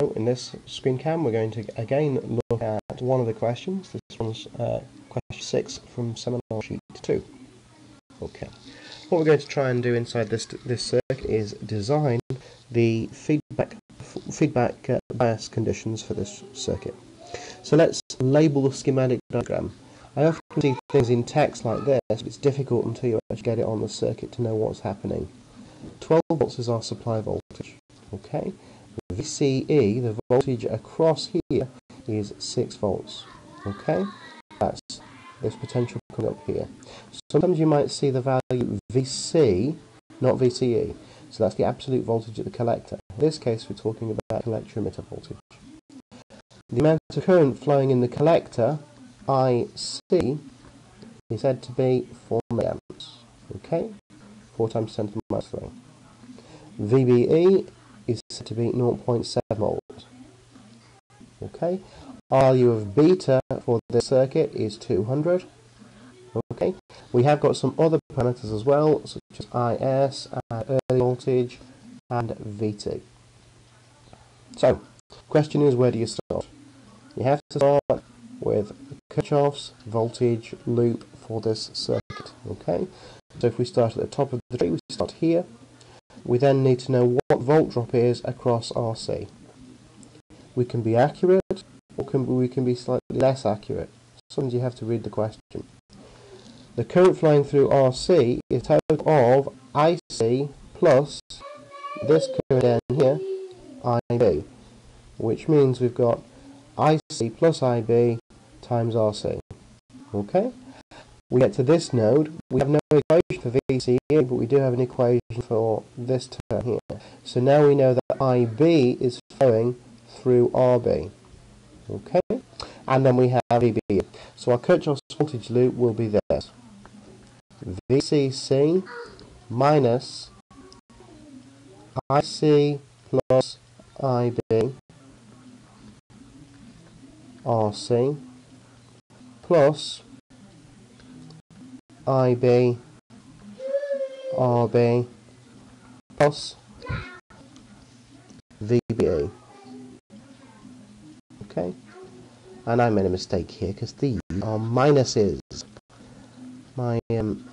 In this screen cam, we're going to again look at one of the questions. This one's uh, question 6 from seminar sheet 2. Okay. What we're going to try and do inside this this circuit is design the feedback feedback uh, bias conditions for this circuit. So let's label the schematic diagram. I often see things in text like this, but it's difficult until you actually get it on the circuit to know what's happening. 12 volts is our supply voltage. Okay. VCE, the voltage across here, is 6 volts. Okay, that's this potential coming up here. Sometimes you might see the value VC, not VCE. So that's the absolute voltage at the collector. In this case, we're talking about collector emitter voltage. The amount of current flowing in the collector, IC, is said to be 4 milliamps. Okay, 4 times 10 to the minus 3. VBE said to be 0.7 volts. Okay, RU of beta for the circuit is 200. Okay, we have got some other parameters as well, such as IS, and early voltage, and VT. So, question is where do you start? You have to start with Kirchhoff's voltage loop for this circuit. Okay, so if we start at the top of the tree, we start here. We then need to know what volt drop is across RC. We can be accurate, or can, we can be slightly less accurate. Sometimes you have to read the question. The current flowing through RC is total of IC plus this current down here, IB, which means we've got IC plus IB times RC. Okay? We get to this node, we have no equation for VC here, but we do have an equation for this term here. So now we know that IB is flowing through RB. Okay? And then we have VB. So our Kirchhoff's voltage loop will be this. VCC minus IC plus IB RC plus IB, RB, plus VBA. Okay, and I made a mistake here because these are minuses. My um,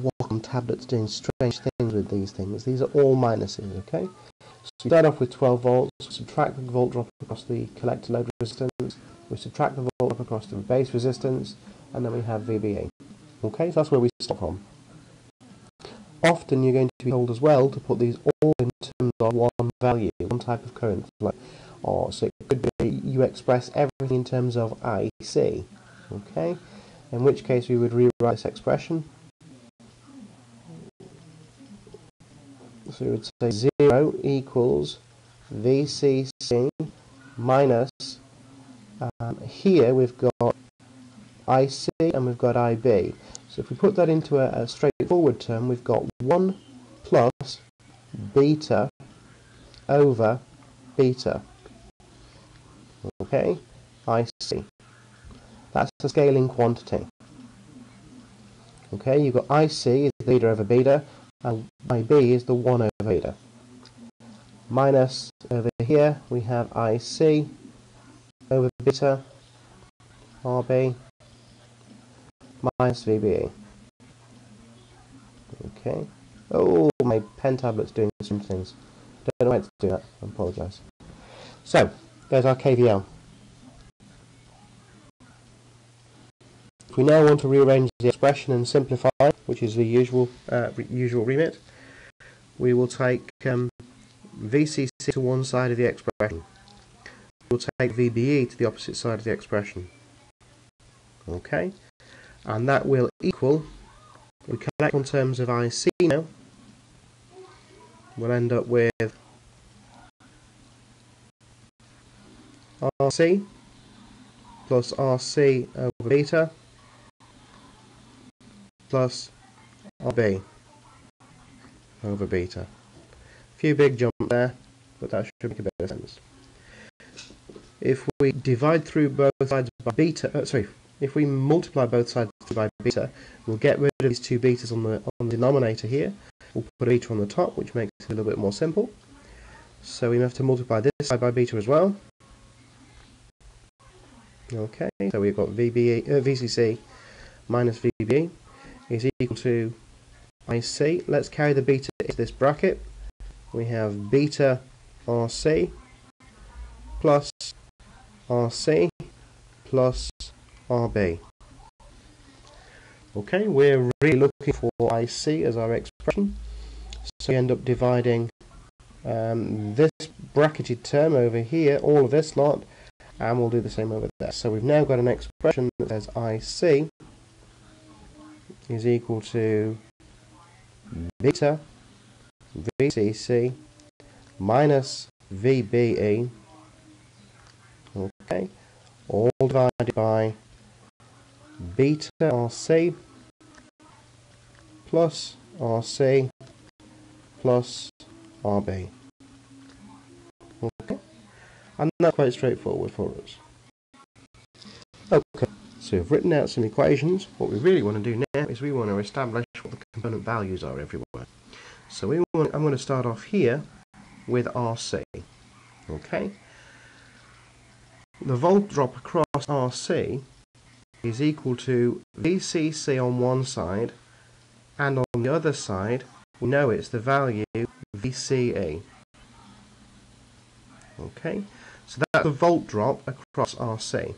Wacom tablet's doing strange things with these things. These are all minuses, okay? So we start off with 12 volts, subtract the volt drop across the collector load resistance, we subtract the volt drop across the base resistance, and then we have VBA. Okay, so that's where we start from. Often you're going to be told as well to put these all in terms of one value, one type of current. Like, or so it could be you express everything in terms of IC. Okay, in which case we would rewrite this expression. So we would say 0 equals VCC minus, um, here we've got IC and we've got IB. So if we put that into a, a straightforward term, we've got 1 plus beta over beta. Okay, IC. That's the scaling quantity. Okay, you've got IC is beta over beta, and IB is the 1 over beta. Minus over here, we have IC over beta, RB, minus VBE. Okay. Oh, my pen tablet's doing some things. Don't know why it's doing that. I apologise. So, there's our KVL. We now want to rearrange the expression and simplify, which is the usual uh, usual remit, we will take um, VCC to one side of the expression. We'll take VBE to the opposite side of the expression. Okay, and that will equal, we collect on terms of IC now, we'll end up with RC plus RC over beta plus RB over beta. A few big jumps there, but that should make a bit of sense. If we divide through both sides by beta, uh, sorry, if we multiply both sides beta, we'll get rid of these two betas on the, on the denominator here. We'll put a beta on the top, which makes it a little bit more simple. So we have to multiply this side by beta as well. Okay, so we've got uh, VCC minus VBE is equal to IC. Let's carry the beta into this bracket. We have beta RC plus RC plus RB. Okay, we're really looking for IC as our expression. So we end up dividing um, this bracketed term over here, all of this lot, and we'll do the same over there. So we've now got an expression that says IC is equal to beta VCC minus VBE, okay, all divided by beta RC plus RC plus RB. Okay, and that's quite straightforward for us. Okay, so we've written out some equations. What we really want to do now is we want to establish what the component values are everywhere. So we want, I'm going to start off here with RC. Okay, the volt drop across RC is equal to VCC on one side and on the other side we know it's the value VCE. Okay, so that's the volt drop across RC.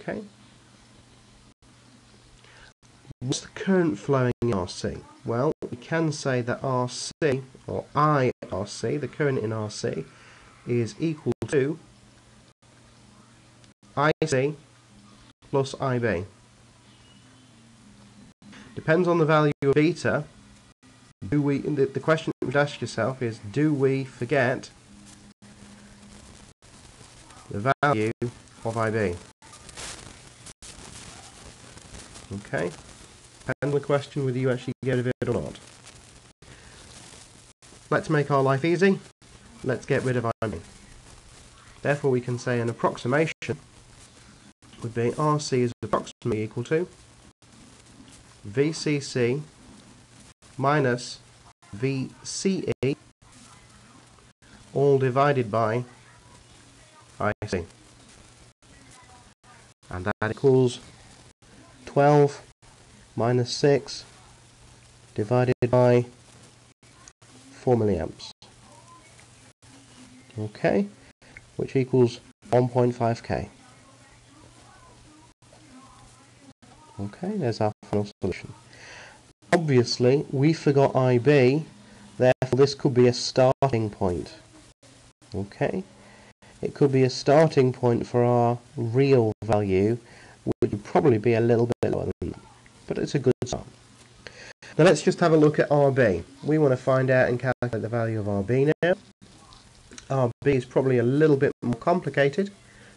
Okay. What's the current flowing in RC? Well, we can say that RC, or IRC, the current in RC, is equal to IC plus IB. Depends on the value of beta. Do we? The, the question you would ask yourself is: Do we forget the value of IB? Okay. And the question whether you actually get rid of it or not. Let's make our life easy. Let's get rid of IB. Therefore, we can say an approximation would be RC is approximately equal to VCC minus VCE all divided by IC. And that equals 12 minus 6 divided by 4 milliamps. Okay, which equals 1.5k. Okay, there's our final solution. Obviously, we forgot IB, therefore this could be a starting point. Okay, it could be a starting point for our real value, which would probably be a little bit lower than that, but it's a good start. Now let's just have a look at RB. We want to find out and calculate the value of RB now. RB is probably a little bit more complicated,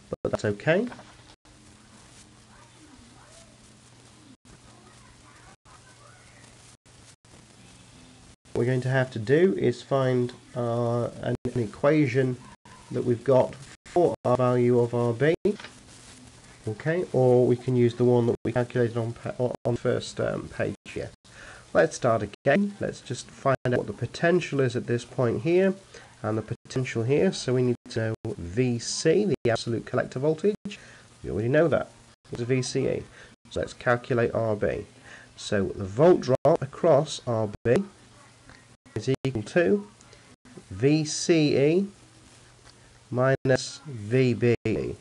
but that's okay. What we're going to have to do is find uh, an, an, equation that we've got for our value of RB. Okay, or we can use the one that we calculated on on first um, page here. Let's start again. Let's just find out what the potential is at this point here and the potential here. So we need to know VC, the absolute collector voltage. We already know that. It's a VCE. So let's calculate RB. So the volt drop across RB is equal to VCE minus VBE.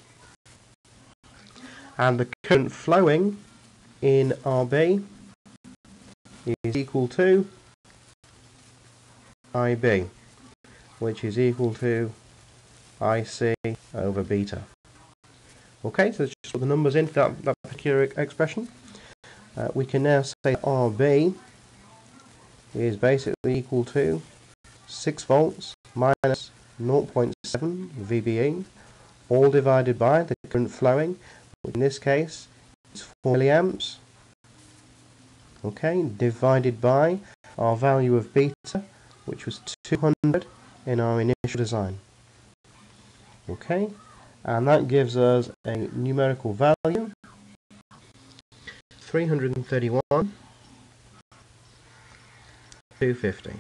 And the current flowing in RB is equal to IB, which is equal to IC over beta. Okay, so let's just put the numbers in for that, that particular expression. Uh, we can now say RB is basically equal to 6 volts minus 0.7 VBE, all divided by the current flowing, in this case is 4 milliamps, okay, divided by our value of beta, which was 200 in our initial design. Okay, and that gives us a numerical value 331 250.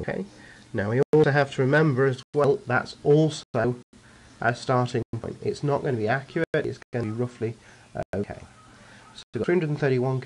Okay, now we also have to remember as well that's also a starting point. It's not going to be accurate, it's going to be roughly uh, okay. So we've got 331